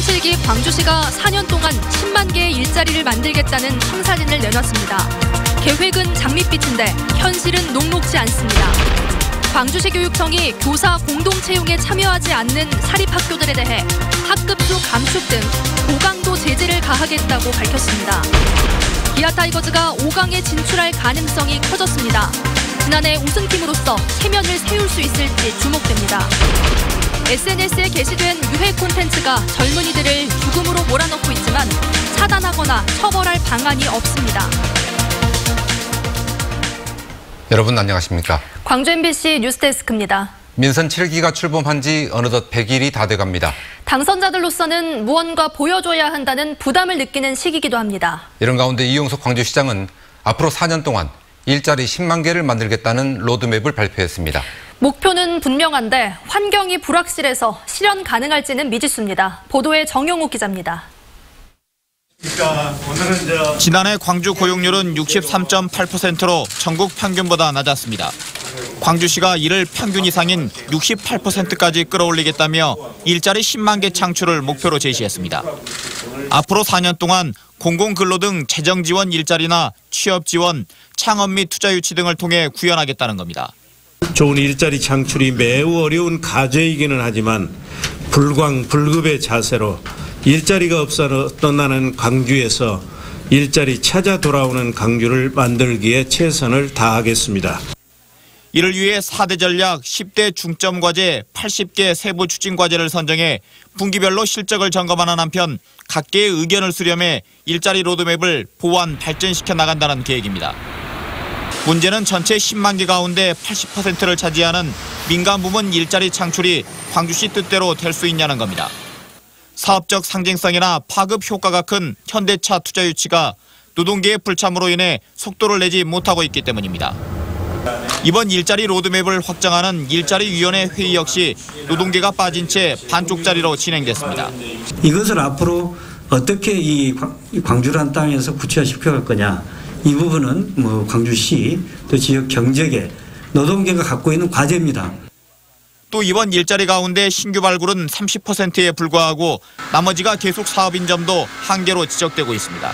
7기 광주시가 4년 동안 10만 개의 일자리를 만들겠다는 청사진을 내놨습니다. 계획은 장밋빛인데 현실은 녹록지 않습니다. 광주시 교육청이 교사 공동 채용에 참여하지 않는 사립학교들에 대해 학급수 감축 등 고강도 제재를 가하겠다고 밝혔습니다. 기아 타이거즈가 5강에 진출할 가능성이 커졌습니다. 지난해 우승팀으로서 체면을 세울 수 있을지 주목됩니다. SNS에 게시된 유해 콘텐츠가 젊은이들을 죽음으로 몰아넣고 있지만 차단하거나 처벌할 방안이 없습니다. 여러분 안녕하십니까? 광주 MBC 뉴스데스크입니다. 민선 7기가 출범한 지 어느덧 100일이 다 돼갑니다. 당선자들로서는 무언가 보여줘야 한다는 부담을 느끼는 시기이기도 합니다. 이런 가운데 이용석 광주시장은 앞으로 4년 동안 일자리 10만 개를 만들겠다는 로드맵을 발표했습니다. 목표는 분명한데 환경이 불확실해서 실현 가능할지는 미지수입니다. 보도에 정용욱 기자입니다. 그러니까 지난해 광주 고용률은 63.8%로 전국 평균보다 낮았습니다. 광주시가 이를 평균 이상인 68%까지 끌어올리겠다며 일자리 10만 개 창출을 목표로 제시했습니다. 앞으로 4년 동안 공공근로 등 재정 지원 일자리나 취업 지원, 창업 및 투자 유치 등을 통해 구현하겠다는 겁니다. 좋은 일자리 창출이 매우 어려운 과제이기는 하지만 불광 불급의 자세로 일자리가 없어 떠나는 광주에서 일자리 찾아 돌아오는 광주를 만들기에 최선을 다하겠습니다. 이를 위해 4대 전략 10대 중점 과제 80개 세부 추진 과제를 선정해 분기별로 실적을 점검하는 한편 각계의 의견을 수렴해 일자리 로드맵을 보완 발전시켜 나간다는 계획입니다. 문제는 전체 10만 개 가운데 80%를 차지하는 민간 부문 일자리 창출이 광주시 뜻대로 될 수 있냐는 겁니다. 사업적 상징성이나 파급 효과가 큰 현대차 투자 유치가 노동계의 불참으로 인해 속도를 내지 못하고 있기 때문입니다. 이번 일자리 로드맵을 확정하는 일자리위원회 회의 역시 노동계가 빠진 채 반쪽짜리로 진행됐습니다. 이것을 앞으로 어떻게 이 광주란 땅에서 구체화시켜 갈 거냐 이 부분은 뭐 광주시 또 지역 경제계 노동계가 갖고 있는 과제입니다. 또 이번 일자리 가운데 신규 발굴은 30%에 불과하고 나머지가 계속 사업인 점도 한계로 지적되고 있습니다.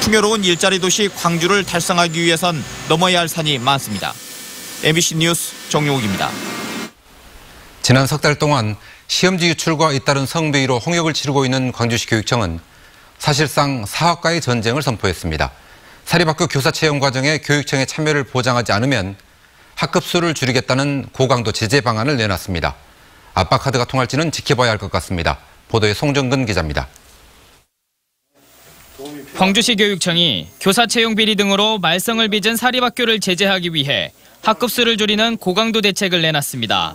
풍요로운 일자리 도시 광주를 달성하기 위해선 넘어야 할 산이 많습니다. MBC 뉴스 정용욱입니다. 지난 석 달 동안 시험지 유출과 잇따른 성비위로 홍역을 치르고 있는 광주시 교육청은 사실상 사학과의 전쟁을 선포했습니다. 사립학교 교사 채용 과정에 교육청의 참여를 보장하지 않으면 학급 수를 줄이겠다는 고강도 제재 방안을 내놨습니다. 압박 카드가 통할지는 지켜봐야 할 것 같습니다. 보도에 송정근 기자입니다. 광주시 교육청이 교사 채용 비리 등으로 말썽을 빚은 사립학교를 제재하기 위해 학급수를 줄이는 고강도 대책을 내놨습니다.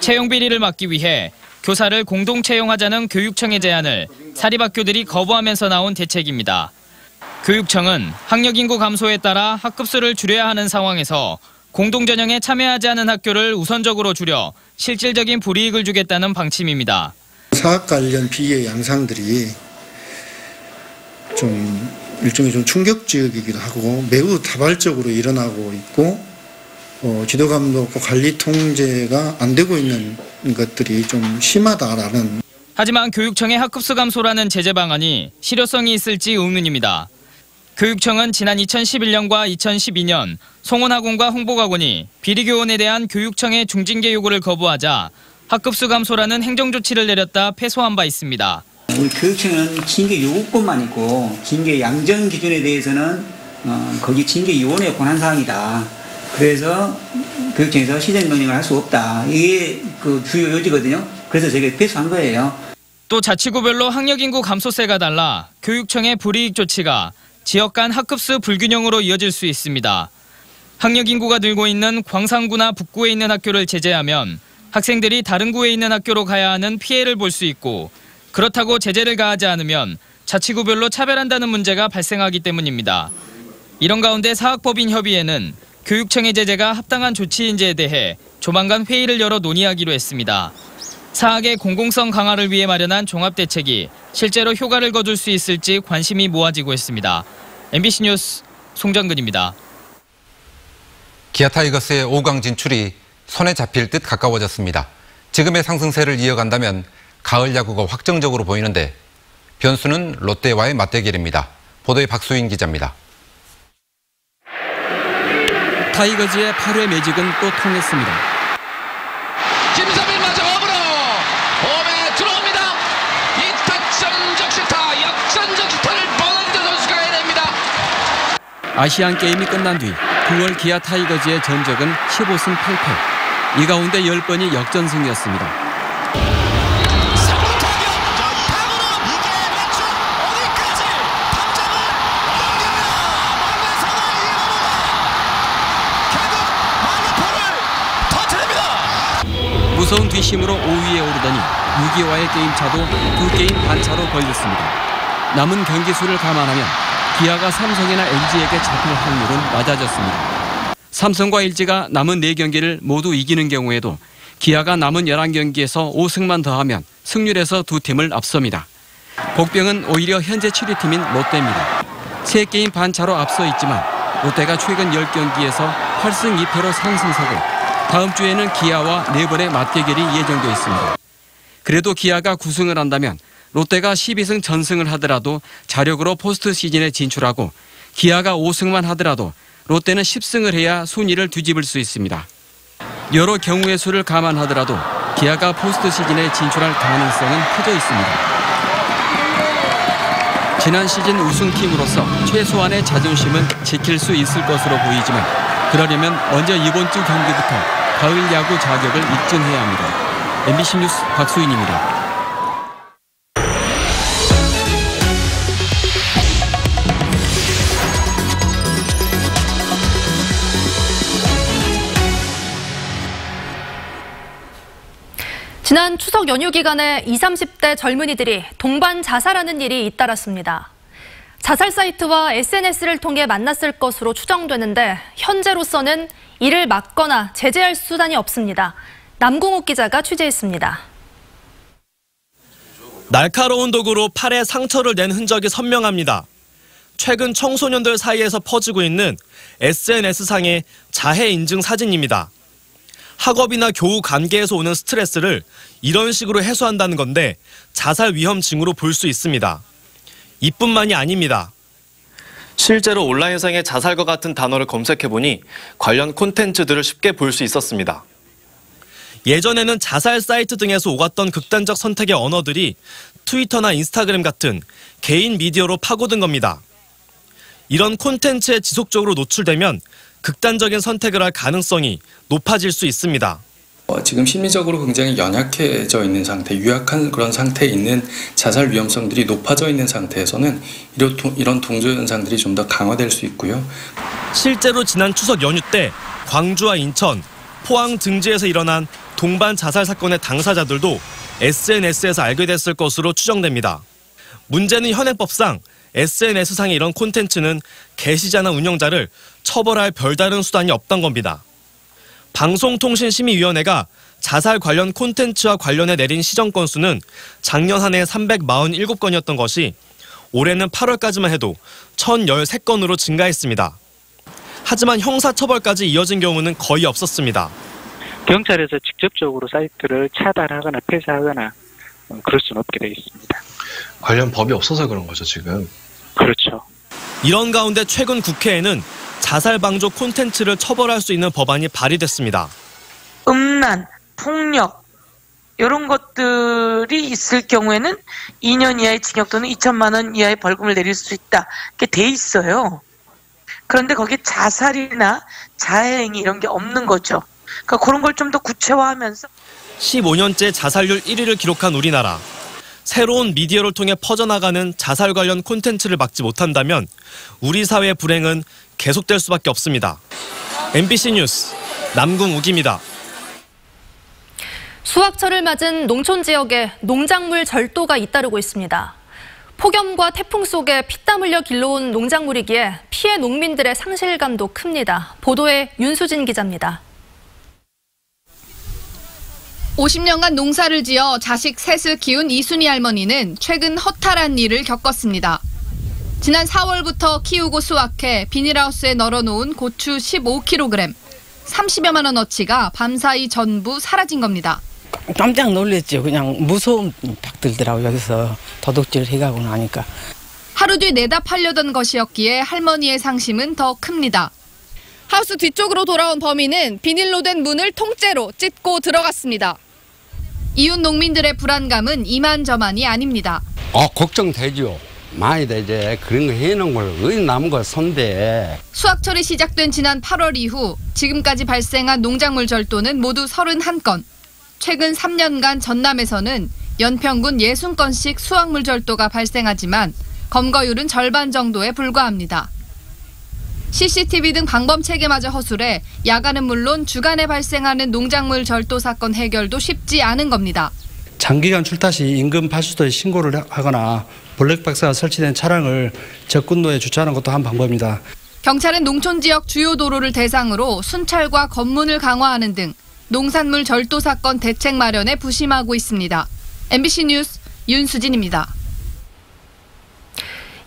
채용 비리를 막기 위해 교사를 공동 채용하자는 교육청의 제안을 사립학교들이 거부하면서 나온 대책입니다. 교육청은 학력 인구 감소에 따라 학급수를 줄여야 하는 상황에서 공동 전형에 참여하지 않은 학교를 우선적으로 줄여 실질적인 불이익을 주겠다는 방침입니다. 사학 관련 비의 양상들이 좀 일종의 좀 충격적이기도 하고 매우 다발적으로 일어나고 있고 어, 지도 감독과 관리 통제가 안 되고 있는 것들이 좀 심하다라는. 하지만 교육청의 학급수 감소라는 제재 방안이 실효성이 있을지 의문입니다. 교육청은 지난 2011년과 2012년 송원학원과 홍보학원이 비리교원에 대한 교육청의 중징계 요구를 거부하자 학급수 감소라는 행정조치를 내렸다 패소한 바 있습니다. 우리 교육청은 징계 요구권만 있고 징계 양정 기준에 대해서는 어, 거기 징계위원회 권한 사항이다. 그래서 교육청에서 시정 명령을 할 수 없다. 이게 그 주요 요지거든요. 그래서 저희가 패소한 거예요. 또 자치구별로 학력 인구 감소세가 달라 교육청의 불이익 조치가 지역 간 학급수 불균형으로 이어질 수 있습니다. 학력 인구가 늘고 있는 광산구나 북구에 있는 학교를 제재하면 학생들이 다른 구에 있는 학교로 가야 하는 피해를 볼 수 있고 그렇다고 제재를 가하지 않으면 자치구별로 차별한다는 문제가 발생하기 때문입니다. 이런 가운데 사학법인 협의회는 교육청의 제재가 합당한 조치인지에 대해 조만간 회의를 열어 논의하기로 했습니다. 사학의 공공성 강화를 위해 마련한 종합대책이 실제로 효과를 거둘 수 있을지 관심이 모아지고 있습니다. MBC 뉴스 송정근입니다. 기아 타이거스의 5강 진출이 손에 잡힐 듯 가까워졌습니다. 지금의 상승세를 이어간다면 가을 야구가 확정적으로 보이는데 변수는 롯데와의 맞대결입니다. 보도에 박수인 기자입니다. 타이거즈의 8회 매직은 또 통했습니다. 김삼일 맞아 홈으로 홈에 들어옵니다. 이타점적 시타 역전적 시타를 버넌드 선수가 해냅니다. 아시안 게임이 끝난 뒤 9월 기아 타이거즈의 전적은 15승 8패. 이 가운데 10번이 역전승이었습니다. 무서운 뒷심으로 5위에 오르더니 6위와의 게임차도 두 게임 반차로 벌렸습니다. 남은 경기 수를 감안하면 기아가 삼성이나 LG에게 잡힐 확률은 낮아졌습니다. 삼성과 LG가 남은 4경기를 모두 이기는 경우에도 기아가 남은 11경기에서 5승만 더하면 승률에서 두 팀을 앞섭니다. 복병은 오히려 현재 7위 팀인 롯데입니다. 3게임 반차로 앞서 있지만 롯데가 최근 10경기에서 8승 2패로 상승세고 다음 주에는 기아와 4번의 맞대결이 예정돼 있습니다. 그래도 기아가 9승을 한다면 롯데가 12승 전승을 하더라도 자력으로 포스트 시즌에 진출하고 기아가 5승만 하더라도 롯데는 10승을 해야 순위를 뒤집을 수 있습니다. 여러 경우의 수를 감안하더라도 기아가 포스트 시즌에 진출할 가능성은 커져 있습니다. 지난 시즌 우승팀으로서 최소한의 자존심은 지킬 수 있을 것으로 보이지만 그러려면 먼저 이번 주 경기부터 가을 야구 자격을 입증해야 합니다. MBC 뉴스 박수인입니다. 지난 추석 연휴 기간에 20, 30대 젊은이들이 동반 자살하는 일이 잇따랐습니다. 자살 사이트와 SNS를 통해 만났을 것으로 추정되는데 현재로서는 이를 막거나 제재할 수단이 없습니다. 남궁욱 기자가 취재했습니다. 날카로운 도구로 팔에 상처를 낸 흔적이 선명합니다. 최근 청소년들 사이에서 퍼지고 있는 SNS상의 자해 인증 사진입니다. 학업이나 교우 관계에서 오는 스트레스를 이런 식으로 해소한다는 건데 자살 위험 징후로 볼 수 있습니다. 이뿐만이 아닙니다. 실제로 온라인상에 자살과 같은 단어를 검색해보니 관련 콘텐츠들을 쉽게 볼 수 있었습니다. 예전에는 자살 사이트 등에서 오갔던 극단적 선택의 언어들이 트위터나 인스타그램 같은 개인 미디어로 파고든 겁니다. 이런 콘텐츠에 지속적으로 노출되면 극단적인 선택을 할 가능성이 높아질 수 있습니다. 어, 지금 심리적으로 굉장히 연약해져 있는 상태, 유약한 그런 상태에 있는 자살 위험성들이 높아져 있는 상태에서는 이런, 이런 동조 현상들이 좀 더 강화될 수 있고요. 실제로 지난 추석 연휴 때 광주와 인천, 포항 등지에서 일어난 동반 자살 사건의 당사자들도 SNS에서 알게 됐을 것으로 추정됩니다. 문제는 현행법상 SNS상의 이런 콘텐츠는 게시자나 운영자를 처벌할 별다른 수단이 없던 겁니다. 방송통신심의위원회가 자살 관련 콘텐츠와 관련해 내린 시정 건수는 작년 한 해 347건이었던 것이 올해는 8월까지만 해도 1013건으로 증가했습니다. 하지만 형사처벌까지 이어진 경우는 거의 없었습니다. 경찰에서 직접적으로 사이트를 차단하거나 폐쇄하거나 그럴 수는 없게 되어 있습니다. 관련 법이 없어서 그런 거죠, 지금. 그렇죠. 이런 가운데 최근 국회에는 자살 방조 콘텐츠를 처벌할 수 있는 법안이 발의됐습니다. 음란, 폭력 이런 것들이 있을 경우에는 2년 이하의 징역 또는 2천만 원 이하의 벌금을 내릴 수 있다. 이렇게 돼 있어요. 그런데 거기에 자살이나 자해행위 이런 게 없는 거죠. 그러니까 그런 걸 좀 더 구체화하면서 15년째 자살률 1위를 기록한 우리나라. 새로운 미디어를 통해 퍼져나가는 자살 관련 콘텐츠를 막지 못한다면 우리 사회의 불행은 계속될 수밖에 없습니다. MBC 뉴스 남궁욱입니다. 수확철을 맞은 농촌 지역에 농작물 절도가 잇따르고 있습니다. 폭염과 태풍 속에 피땀 흘려 길러온 농작물이기에 피해 농민들의 상실감도 큽니다. 보도에 윤수진 기자입니다. 50년간 농사를 지어 자식 셋을 키운 이순희 할머니는 최근 허탈한 일을 겪었습니다. 지난 4월부터 키우고 수확해 비닐하우스에 널어놓은 고추 15kg, 30여만 원어치가 밤사이 전부 사라진 겁니다. 깜짝 놀랐죠. 그냥 무서움 딱 들더라고요. 여기서 도둑질 해가고 나니까. 하루 뒤 내다 팔려던 것이었기에 할머니의 상심은 더 큽니다. 하우스 뒤쪽으로 돌아온 범인은 비닐로 된 문을 통째로 찢고 들어갔습니다. 이웃 농민들의 불안감은 이만저만이 아닙니다. 어, 걱정되죠. 많이 되지. 그런 거 해놓은 걸, 어디 남은 걸 손대. 수확철이 시작된 지난 8월 이후 지금까지 발생한 농작물 절도는 모두 31건. 최근 3년간 전남에서는 연평균 60건씩 수확물 절도가 발생하지만 검거율은 절반 정도에 불과합니다. CCTV 등 방범 체계마저 허술해 야간은 물론 주간에 발생하는 농작물 절도 사건 해결도 쉽지 않은 겁니다. 장기간 출타 시 인근 파수도에 신고를 하거나 블랙박스가 설치된 차량을 적군도에 주차하는 것도 한 방법입니다. 경찰은 농촌 지역 주요 도로를 대상으로 순찰과 검문을 강화하는 등 농산물 절도 사건 대책 마련에 부심하고 있습니다. MBC 뉴스 윤수진입니다.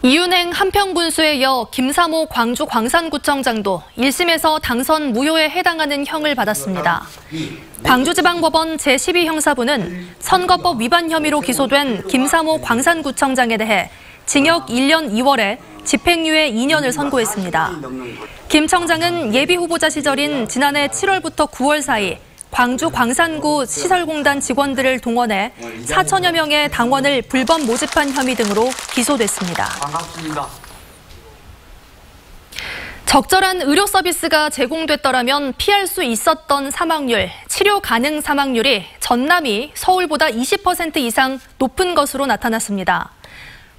이윤행 한평군수에 이어 김사모 광주 광산구청장도 1심에서 당선 무효에 해당하는 형을 받았습니다. 광주지방법원 제12형사부는 선거법 위반 혐의로 기소된 김사모 광산구청장에 대해 징역 1년 2월에 집행유예 2년을 선고했습니다. 김 청장은 예비 후보자 시절인 지난해 7월부터 9월 사이 광주 광산구 시설공단 직원들을 동원해 4천여 명의 당원을 불법 모집한 혐의 등으로 기소됐습니다. 반갑습니다. 적절한 의료 서비스가 제공됐더라면 피할 수 있었던 사망률, 치료 가능 사망률이 전남이 서울보다 20% 이상 높은 것으로 나타났습니다.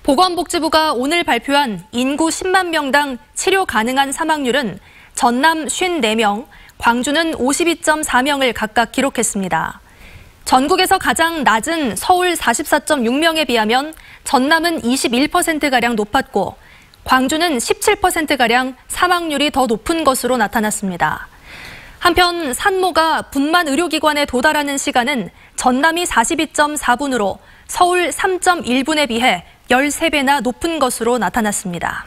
보건복지부가 오늘 발표한 인구 10만 명당 치료 가능한 사망률은 전남 54명, 광주는 52.4명을 각각 기록했습니다. 전국에서 가장 낮은 서울 44.6명에 비하면 전남은 21%가량 높았고 광주는 17%가량 사망률이 더 높은 것으로 나타났습니다. 한편 산모가 분만 의료기관에 도달하는 시간은 전남이 42.4분으로 서울 3.1분에 비해 13배나 높은 것으로 나타났습니다.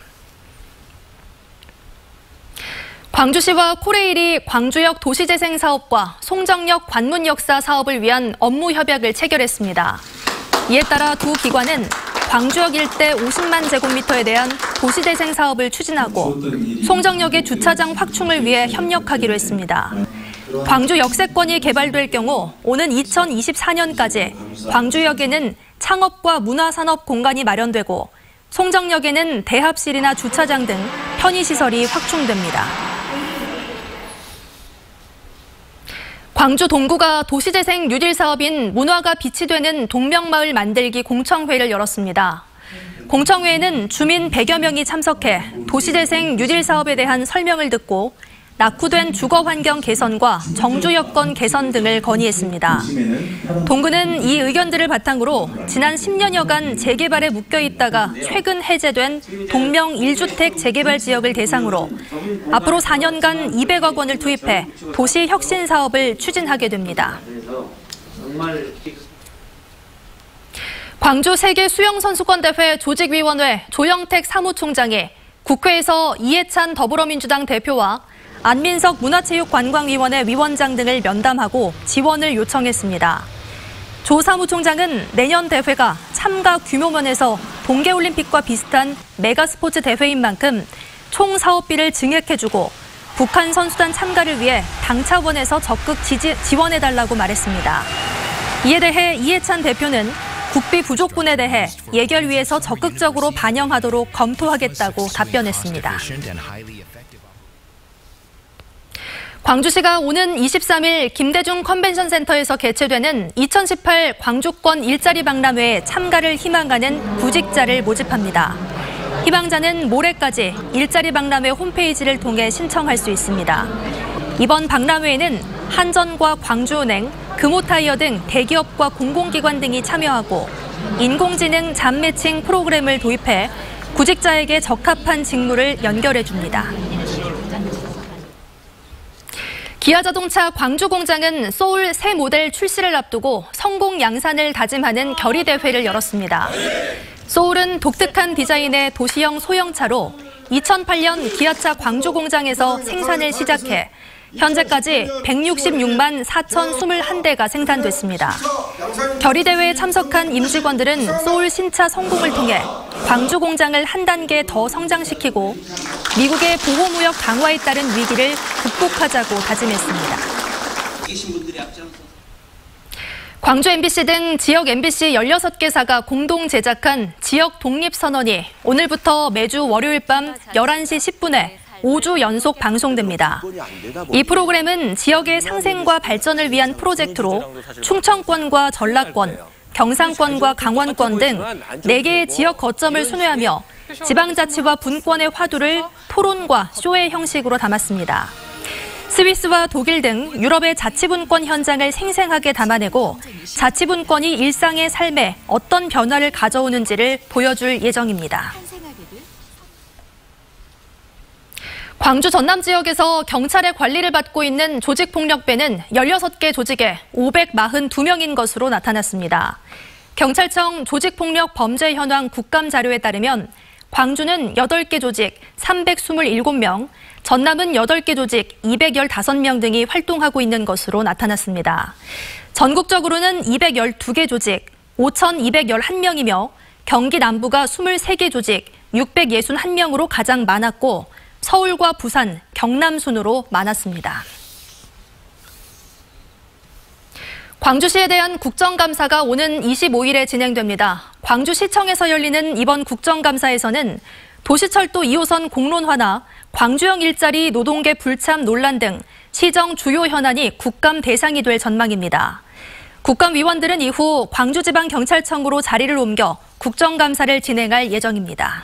광주시와 코레일이 광주역 도시재생 사업과 송정역 관문 역사 사업을 위한 업무 협약을 체결했습니다. 이에 따라 두 기관은 광주역 일대 50만 제곱미터에 대한 도시재생 사업을 추진하고 송정역의 주차장 확충을 위해 협력하기로 했습니다. 광주 역세권이 개발될 경우 오는 2024년까지 광주역에는 창업과 문화산업 공간이 마련되고 송정역에는 대합실이나 주차장 등 편의시설이 확충됩니다. 광주 동구가 도시재생 뉴딜 사업인 문화가 빛이 되는 동명마을 만들기 공청회를 열었습니다. 공청회에는 주민 100여 명이 참석해 도시재생 뉴딜 사업에 대한 설명을 듣고 낙후된 주거 환경 개선과 정주 여건 개선 등을 건의했습니다. 동구는 이 의견들을 바탕으로 지난 10년여간 재개발에 묶여 있다가 최근 해제된 동명 1주택 재개발 지역을 대상으로 앞으로 4년간 200억 원을 투입해 도시 혁신 사업을 추진하게 됩니다. 광주 세계 수영선수권대회 조직위원회 조영택 사무총장이 국회에서 이해찬 더불어민주당 대표와 안민석 문화체육관광위원회 위원장 등을 면담하고 지원을 요청했습니다. 조 사무총장은 내년 대회가 참가 규모면에서 동계올림픽과 비슷한 메가스포츠 대회인 만큼 총 사업비를 증액해주고 북한 선수단 참가를 위해 당 차원에서 적극 지지, 지원해달라고 말했습니다. 이에 대해 이해찬 대표는 국비 부족분에 대해 예결위에서 적극적으로 반영하도록 검토하겠다고 답변했습니다. 광주시가 오는 23일 김대중 컨벤션 센터에서 개최되는 2018 광주권 일자리 박람회에 참가를 희망하는 구직자를 모집합니다. 희망자는 모레까지 일자리 박람회 홈페이지를 통해 신청할 수 있습니다. 이번 박람회에는 한전과 광주은행, 금호타이어 등 대기업과 공공기관 등이 참여하고 인공지능 잠 매칭 프로그램을 도입해 구직자에게 적합한 직무를 연결해 줍니다. 기아자동차 광주 공장은 소울 새 모델 출시를 앞두고 성공 양산을 다짐하는 결의 대회를 열었습니다. 소울은 독특한 디자인의 도시형 소형차로 2008년 기아차 광주 공장에서 생산을 시작해 현재까지 166만 4,021대가 생산됐습니다. 결의대회에 참석한 임직원들은 소울 신차 성공을 통해 광주 공장을 한 단계 더 성장시키고 미국의 보호무역 강화에 따른 위기를 극복하자고 다짐했습니다. 광주 MBC 등 지역 MBC 16개사가 공동 제작한 지역 독립선언이 오늘부터 매주 월요일 밤 11시 10분에 5주 연속 방송됩니다. 이 프로그램은 지역의 상생과 발전을 위한 프로젝트로 충청권과 전라권, 경상권과 강원권 등 4개의 지역 거점을 순회하며 지방자치와 분권의 화두를 토론과 쇼의 형식으로 담았습니다. 스위스와 독일 등 유럽의 자치분권 현장을 생생하게 담아내고 자치분권이 일상의 삶에 어떤 변화를 가져오는지를 보여줄 예정입니다. 광주 전남 지역에서 경찰의 관리를 받고 있는 조직폭력배는 16개 조직에 542명인 것으로 나타났습니다. 경찰청 조직폭력 범죄 현황 국감 자료에 따르면 광주는 8개 조직 327명, 전남은 8개 조직 215명 등이 활동하고 있는 것으로 나타났습니다. 전국적으로는 212개 조직 5,211명이며 경기 남부가 23개 조직 661명으로 가장 많았고 서울과 부산, 경남 순으로 많았습니다. 광주시에 대한 국정감사가 오는 25일에 진행됩니다. 광주시청에서 열리는 이번 국정감사에서는 도시철도 2호선 공론화나 광주형 일자리 노동계 불참 논란 등 시정 주요 현안이 국감 대상이 될 전망입니다. 국감위원들은 이후 광주지방경찰청으로 자리를 옮겨 국정감사를 진행할 예정입니다.